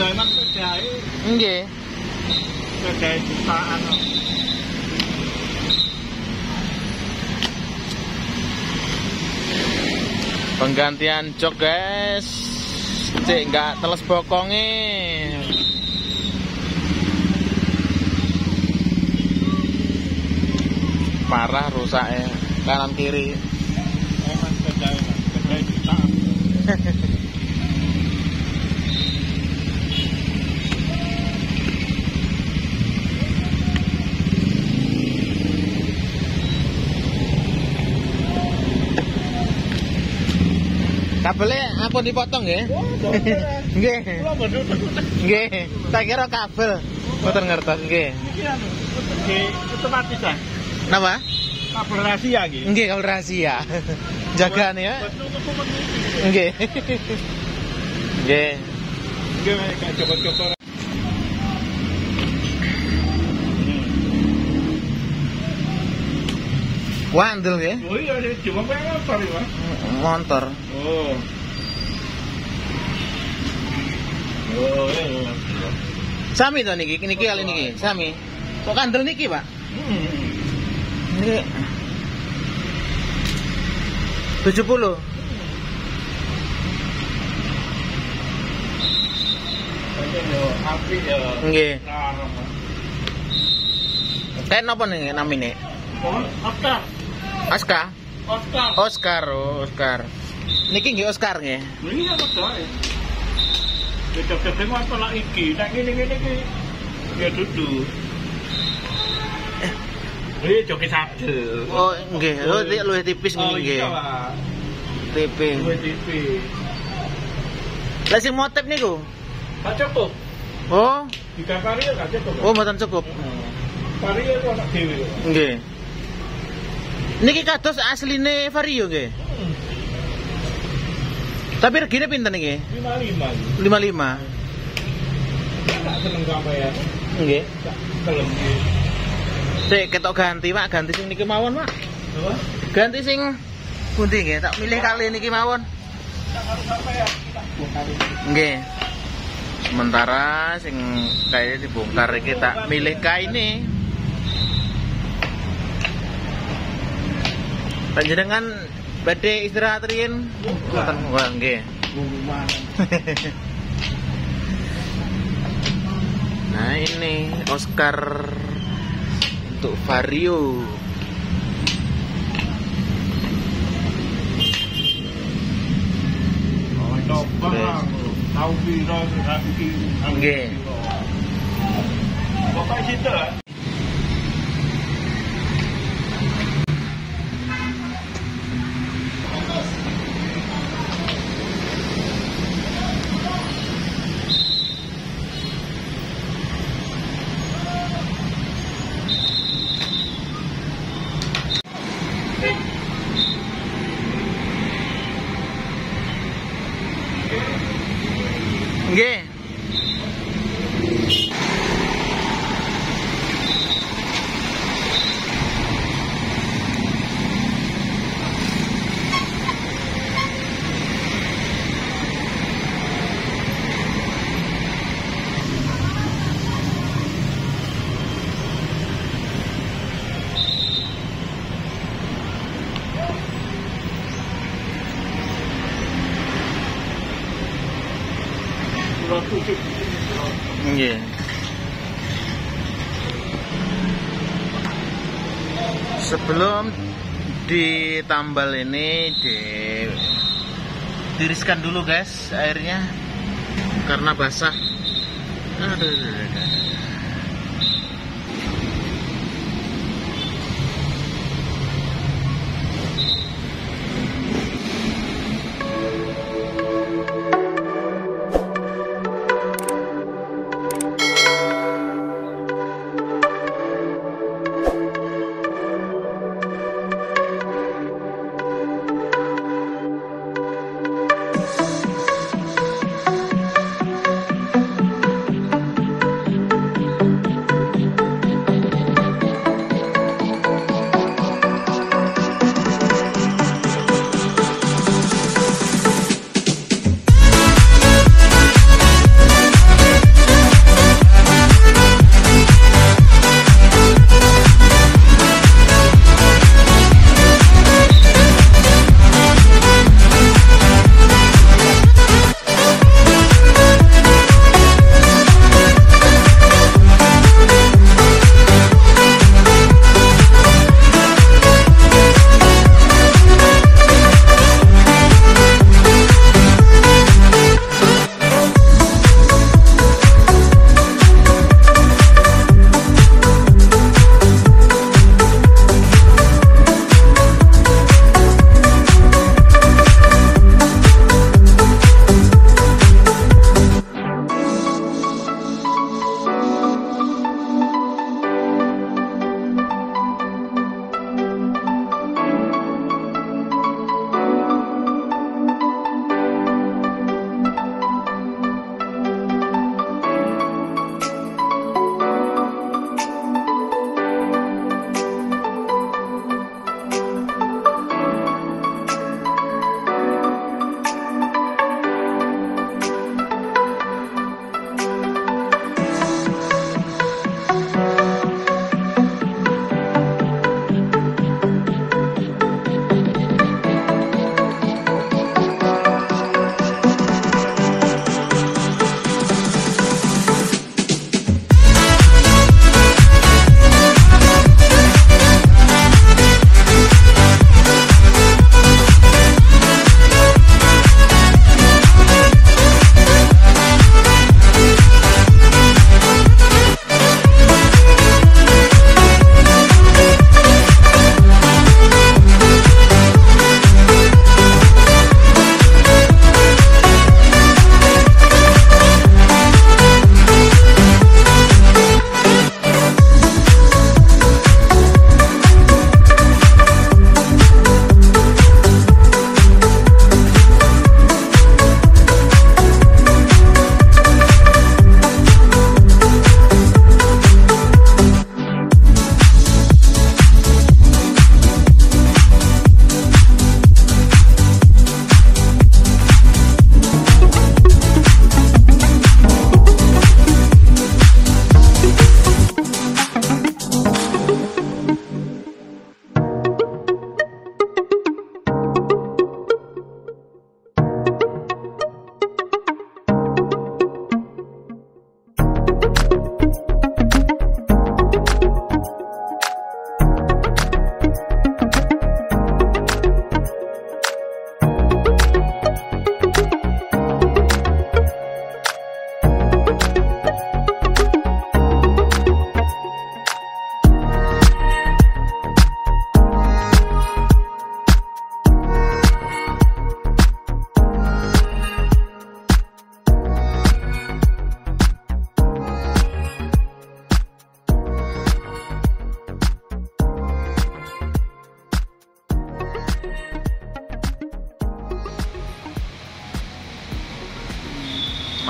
ya emang Nggih. jutaan. kok. Penggantian jok, guys. Cek nggak teles bokonge. Parah rusaknya kanan kiri. Emang jutaan. Kabelnya apa dipotong ya? Nggih. Nggih. Tak kira kabel. Mboten ngertos nggih. Nggih otomatis ah. Napa? Kabel rahasia. Nggih kabel rahasia. Jagane ya. Nggih. Nggih. Nggih, kayak coba-coba. Wandel nggih. Oh iya, iya, cuma pengen motor ya. Motor. Oh. Oh, iya, iya. Sami to niki, niki kali niki, sami. Kok kandel niki, Pak? Hmm. Niki 70. Oke, yo, api ya. Nggih. Nah, Kayak napa nih namine? Oscar. Aska? Oscar. Oscar, oh, Oscar. Niki nggih Oscar nggih. Iya, betul. ya. Ya, apa lah iki. Nah, gini, gini, gini. Ya, duduk. Eh, joki satu. Oh, nggih. Oh, ti- luwih tipis Oh, niki nggih. iya. Tipis. Dua TV. Lah sing motif niku. Gak cukup. Oh, Jika vario gak cukup. oh mboten cukup. Vario itu anak dewi. Nggih. Niki kados asline Vario nggih. Tapi regine pinten niki? Lima lima. 55. Gak seneng ya. Nggih. Kelem. Sik ketok ganti, Pak. Ganti sing niki mawon, Pak. Apa? Ganti sing pundi nggih? Tak milih kali niki mawon. Kita bongkar ini. Nggih. Sementara sing kayaknya dibongkar iki tak milih kaine. Panjenengan badhe istirahat riyin? Mboten. Wah, nggih. Nah, ini Oscar untuk Vario. Oh. Tahu biro. Nggih. Bapak situ lah. Nggih. Sebelum ditambal ini di tiriskan dulu guys airnya karena basah. Aduh,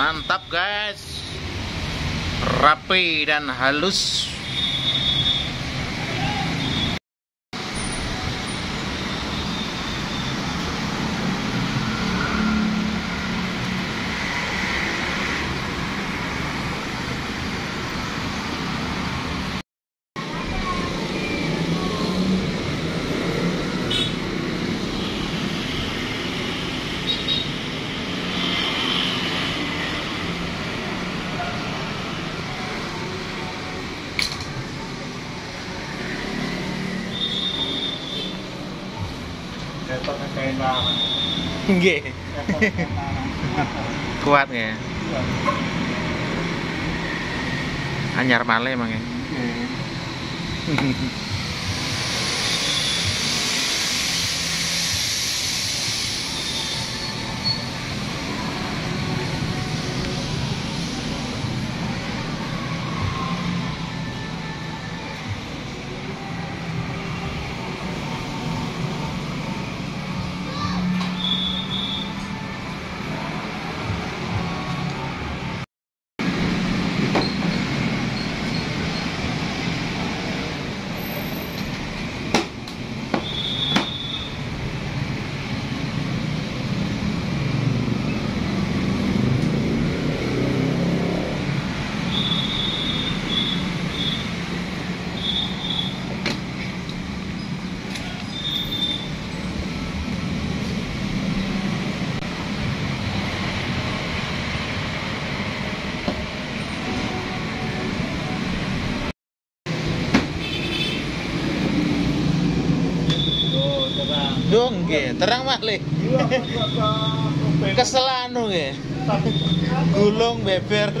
Mantap guys. Rapi dan halus. Nggih. Kuat nggih. Anyar male emang ya. terang. Dong nggih, terang male. Iya. Kesel anu nggih. Gulung beber.